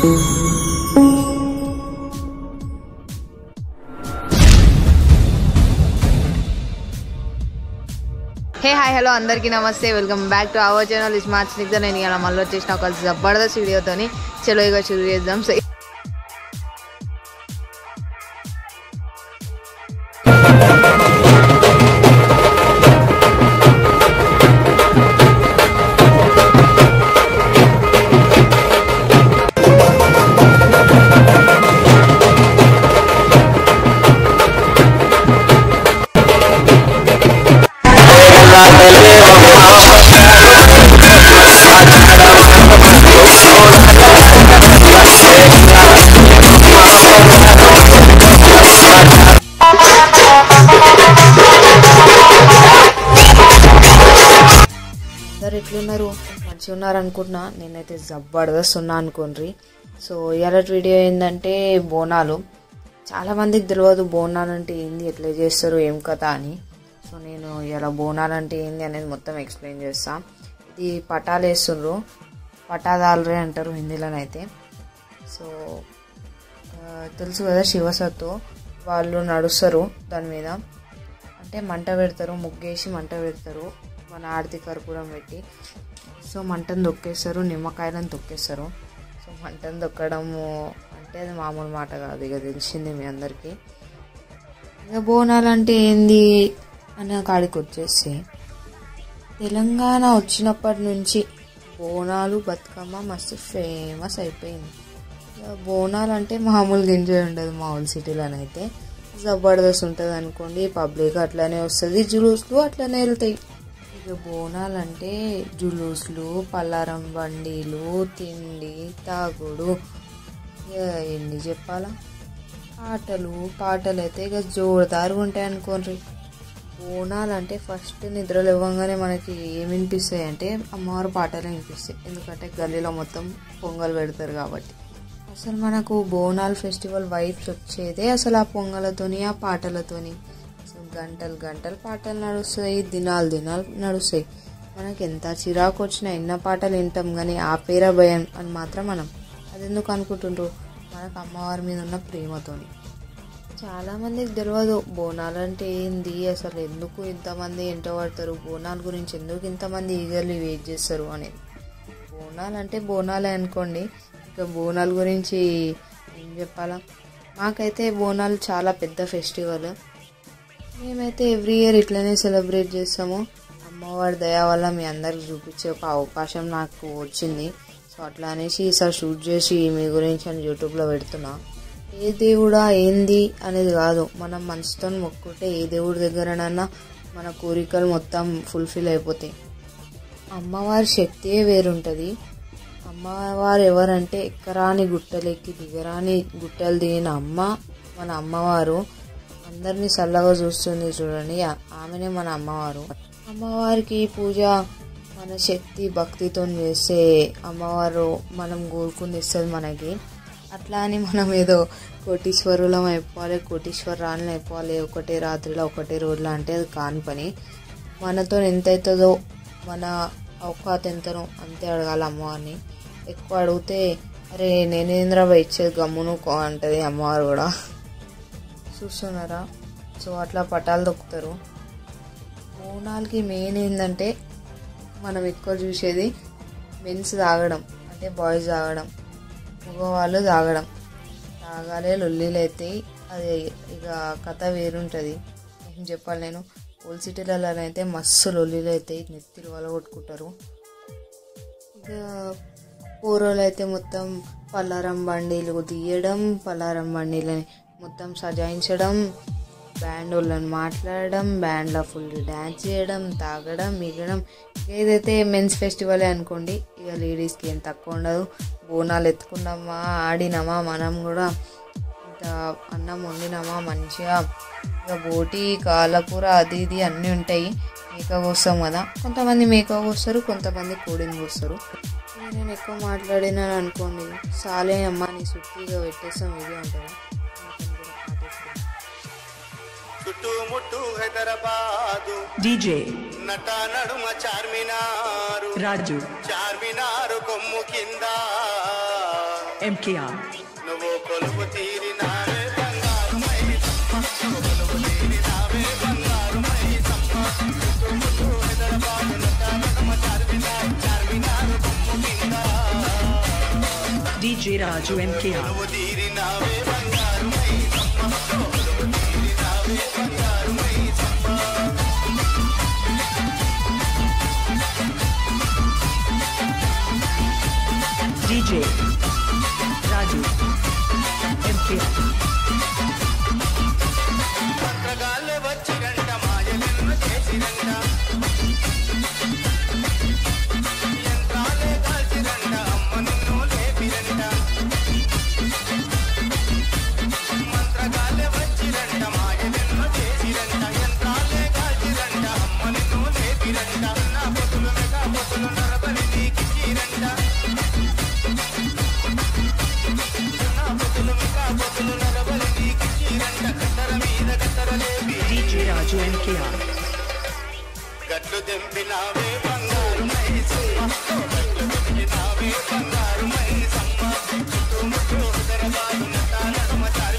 Hey hi hello అందరికీ నమస్తే. Welcome back to our channel smart Snigdha నేను ఇలా మళ్ళీ వచ్చేసిన ఒక జబర్దస్త్ వీడియోతోని. చలో ఇక షురు చేద్దాం. అందరు ఎట్లున్నారు? మంచిగా ఉన్నారు అనుకుంటున్నా నేనైతే జబర్దస్త్ ఉన్నా అనుకోండి సో ఇవాళ వీడియో ఏంటంటే బోనాలు. చాలా మందికి తెలియదు బోనాలు అంటే ఏంది ఎట్లా చేస్తారు ఏం కథ అని. సో నేను ఇలా బోనాలు అంటే ఏంది అనేది మొత్తం ఎక్స్ప్లెయిన్ చేస్తా. ఇది పటాలు వేస్తుండ్రు. పటాదాలరే అంటారు హిందీలోనైతే సో తెలుసు కదా శివసత్తు వాళ్ళు నడుస్తారు దాని మీద. అంటే మంట పెడతారు ముగ్గేసి మంట పెడతారు. మన ఆర్తి కర్పూరం పెట్టి. సో మంటను తొక్కేస్తారు నిమ్మకాయలను తొక్కేస్తారు. సో మంటను తొక్కడము అంటే అది మామూలు మాట కాదు ఇక తెలిసింది మీ అందరికీ. ఇక బోనాలు అంటే ఏంది? అనే కాడికి వచ్చేసి తెలంగాణ వచ్చినప్పటి నుంచి బోనాలు బతుకమ్మ మస్తు ఫేమస్ అయిపోయింది. ఇక బోనాలు అంటే మామూలుగా ఎంజాయ్ ఉండదు మా ఊళ్ళ సిటీలోనైతే జబర్దస్త్ ఉంటుంది అనుకోండి పబ్లిక్ అట్లనే వస్తుంది జులూస్లు అట్లనే వెళ్తాయి. ఇక బోనాలు అంటే జులూస్లు పల్లారం బండిలు తిండి తాగుడు. ఇక ఎన్ని చెప్పాలా? ఆటలు పాటలు అయితే ఇక జోరుదారుగా ఉంటాయి అనుకోండి బోనాలు అంటే ఫస్ట్ నిద్రలు ఇవ్వగానే మనకి ఏమి వినిపిస్తాయి అంటే అమ్మవారు పాటలు వినిపిస్తాయి. ఎందుకంటే గల్లీలో మొత్తం పొంగల్ పెడతారు కాబట్టి. అసలు మనకు బోనాల్ ఫెస్టివల్ వైబ్స్ వచ్చేదే అసలు ఆ పొంగలతోని ఆ పాటలతోని. అసలు గంటలు గంటలు పాటలు నడుస్తాయి దినాలు దినాలు నడుస్తాయి. మనకి ఎంత చిరాకు వచ్చినా ఎన్న పాటలు వింటాం కానీ ఆ పేరా భయం అని మాత్రం మనం. అది ఎందుకు అనుకుంటుండ్రు? మనకు అమ్మవారి మీద ఉన్న ప్రేమతోని. చాలామందికి తెలియదు బోనాలు అంటే ఏంది? అసలు ఎందుకు ఇంతమంది ఎంట పడతారు బోనాల గురించి ఎందుకు ఇంతమంది ఈగర్లీ వెయిట్ చేస్తారు అనేది. బోనాలు అంటే బోనాలే అనుకోండి. ఇంకా బోనాల గురించి ఏం చెప్పాలా? మాకైతే బోనాలు చాలా పెద్ద ఫెస్టివల్. మేమైతే ఎవ్రీ ఇయర్ ఇట్లనే సెలబ్రేట్ చేస్తాము. అమ్మవారి దయ వల్ల మీ అందరికి చూపించే ఒక అవకాశం నాకు వచ్చింది. సో అట్లా అనేసి ఈసారి షూట్ చేసి మీ గురించి అని యూట్యూబ్లో పెడుతున్నా. ఏ దేవుడా ఏంది అనేది కాదు. మనం మనసుతో మొక్కుంటే ఏ దేవుడి దగ్గరనన్నా మన కోరికలు మొత్తం ఫుల్ఫిల్ అయిపోతాయి. అమ్మవారి శక్తియే వేరుంటుంది. అమ్మవారు ఎవరంటే ఎక్కరాని గుట్టలెక్కి దిగరాని గుట్టలు దిగిన అమ్మ మన అమ్మవారు. అందరినీ చల్లగా చూస్తుంది చూడండి. ఆమెనే మన అమ్మవారు. అమ్మవారికి పూజ మన శక్తి భక్తితో చేస్తే అమ్మవారు మనం కోరుకుని ఇస్తుంది మనకి. అట్లా అని మనం ఏదో కోటీశ్వరులం అయిపోవాలి కోటీశ్వరాలను అయిపోవాలి ఒకటే రాత్రిలో ఒకటే రోజులో అంటే అది కాని పని. మనతో ఎంత అవుతుందో మన అవకాశం ఎంతనో అంతే అడగాలి అమ్మవారిని. ఎక్కువ అడిగితే అరే నేనేంద్రా ఇచ్చేది గమ్మును కో అంటది అమ్మవారు కూడా. చూస్తున్నారా? సో అట్లా పటాలు దొక్కుతారు బోనాలకి మెయిన్ ఏంటంటే మనం ఎక్కువ చూసేది మెన్స్ తాగడం అంటే బాయ్స్ తాగడం. మగవాళ్ళు తాగడం. తాగాలే లొల్లిలైతే అవుతాయి అది ఇక కథ వేరుంటుంది. ఏం చెప్పాలి నేను? ఓల్డ్ సిటీలలో అయితే మస్తు లొల్లిలు అవుతాయి నెత్తిలు వలగొట్టుకుంటారు ఇక పూర్వలు అయితే మొత్తం పల్లారం బండిలు తీయడం పల్లారం బండిలని మొత్తం సజాయించడం బ్యాండ్ వాళ్ళని మాట్లాడడం బ్యాండ్లో ఫుల్ డ్యాన్స్ చేయడం తాగడం మిగడం. ఏదైతే మెన్స్ ఫెస్టివలే అనుకోండి ఇక లేడీస్కి ఏం తక్కువ ఉండదు. బోనాలు ఎత్తుకున్నామా ఆడినామా మనం కూడా ఇంత అన్నం వండినామా మంచిగా ఇక బోటి కాలకూర అది ఇది అన్నీ ఉంటాయి మేక కోస్తాం కదా. కొంతమంది మేక కోస్తారు కొంతమంది కోడిని కోస్తారు. నేను ఎక్కువ మాట్లాడినాను అనుకోండి సాలే అమ్మ నీ సుట్టిగా పెట్టేస్తాం ఇది అంటారు. చుట్టుముట్టు హైదరాబాదు DJ నట నడుమ చార్మినారు Raju చార్మినారు కొమ్ము కింద MKR. నువ్వు కొలువు తీరినావే బంగారు మై సమ్మ it, but done, wait.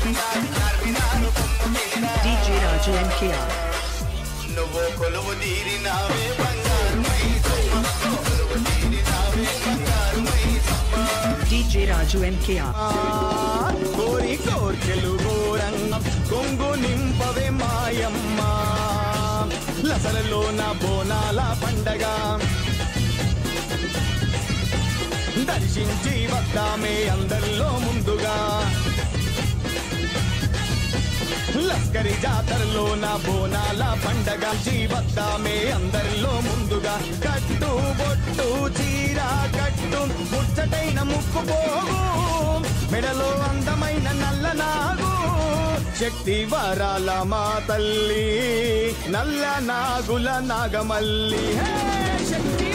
Charminar బొమ్మ కింద DJ Raju MKR. నువ్వు కొలువు తీరినావే బంగారు మైసమ్మ కొలువు తీరినావే బంగారు మైసమ్మ DJ Raju MKR. కోరి కోర్కెలు ఘోరంగం కొంగు నింపవే మాయమ్మ లసలలో నా బోనాల పండగ. దర్శించి వద్దామే అందరిలో ముందుగా. లస్కరి జాతరలో నా బోనాల పండగ. జీవద్దామే అందరిలో ముందుగా. కట్టు బొట్టు చీర కట్టు ముచ్చటైన ముక్కు పోగు. మెడలో అందమైన నల్ల నాగు. శక్తి వరాల మా తల్లి నల్ల నాగుల నాగమల్లి. శక్తి!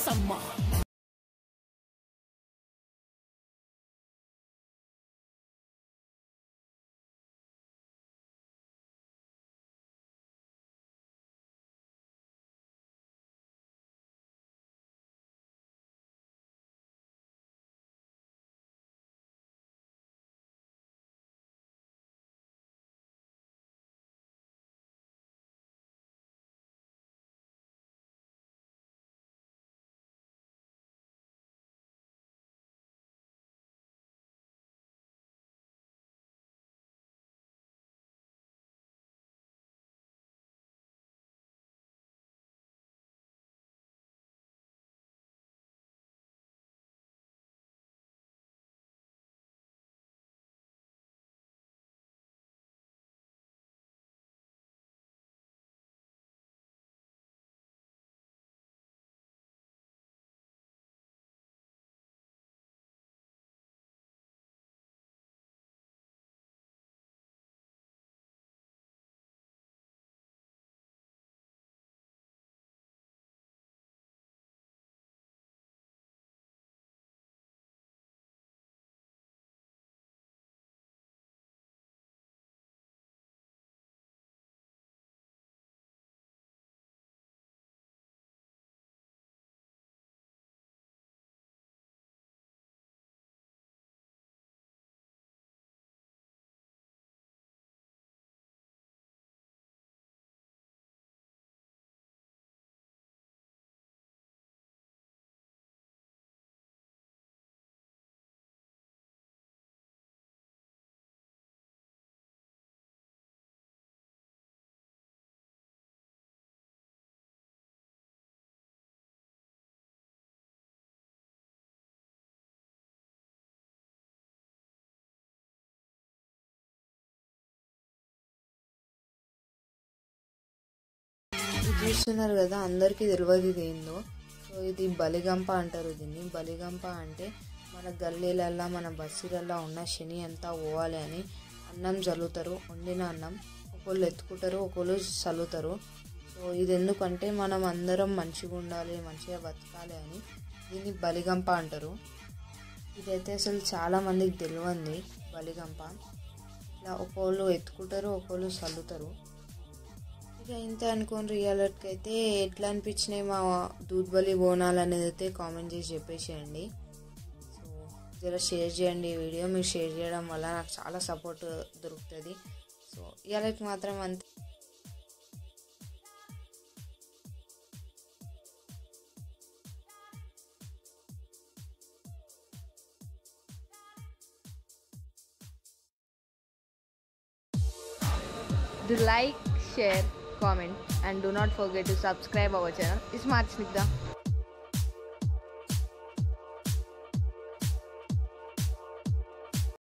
some more. ఇది చూస్తున్నారు కదా అందరికీ తెలియదు ఇది ఏందో. సో ఇది బలిగంప అంటారు దీన్ని. బలిగంప అంటే మన గల్లీలల్లా మన బస్సీలల్లో ఉన్న శని అంతా పోవాలి అని అన్నం చల్లుతారు. వండిన అన్నం ఒకళ్ళు ఎత్తుకుంటారు ఒకళ్ళు చల్లుతారు. సో ఇది ఎందుకంటే మనం అందరం మంచిగా ఉండాలి మంచిగా బతకాలి అని దీన్ని బలిగంప అంటారు. ఇదైతే అసలు చాలామందికి తెలియంది బలిగంప. ఇలా ఒకళ్ళు ఎత్తుకుంటారు ఒకళ్ళు చల్లుతారు. ఇక ఇంత అనుకోని రియాలిటీకి అయితే ఎట్లా అనిపించినాయి మా దూద్బలి బోనాలు అనేది అయితే కామెంట్ చేసి చెప్పేసేయండి. సో జర షేర్ చేయండి ఈ వీడియో మీరు షేర్ చేయడం వల్ల నాకు చాలా సపోర్ట్ దొరుకుతుంది. సో ఇవాళకి మాత్రం అంతే. Do like, share, comment, and do not forget to subscribe our channel. Smart Snigdha.